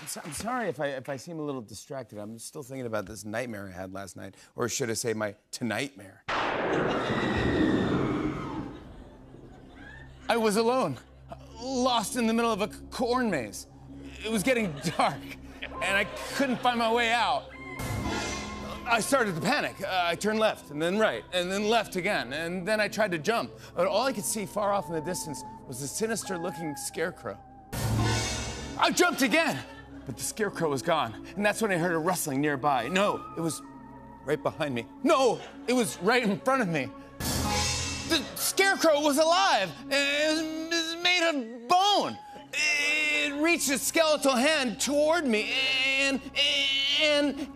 I'm, so, I'm sorry if I, if I seem a little distracted. I'm still thinking about this nightmare I had last night, or should I say my tonightmare. I was alone, lost in the middle of a corn maze. It was getting dark, and I couldn't find my way out. I started to panic. Uh, I turned left, and then right, and then left again, and then I tried to jump. But all I could see far off in the distance was a sinister looking scarecrow. I jumped again, but the scarecrow was gone, and that's when I heard a rustling nearby. No, it was right behind me. No, it was right in front of me. The scarecrow was alive. It was made of bone. It reached its skeletal hand toward me and and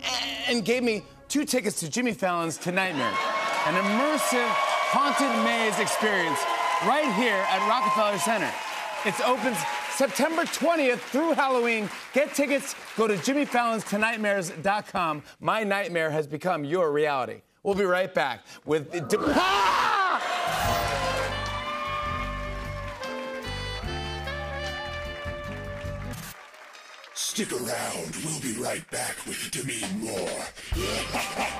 and gave me two tickets to Jimmy Fallon's Tonightmare, an immersive haunted maze experience right here at Rockefeller Center. It opens September 20th through Halloween. Get tickets, go to jimmyfallon'stonightmares.com. My nightmare has become your reality. We'll be right back with. Ah! Stick around. We'll be right back with Demi Moore.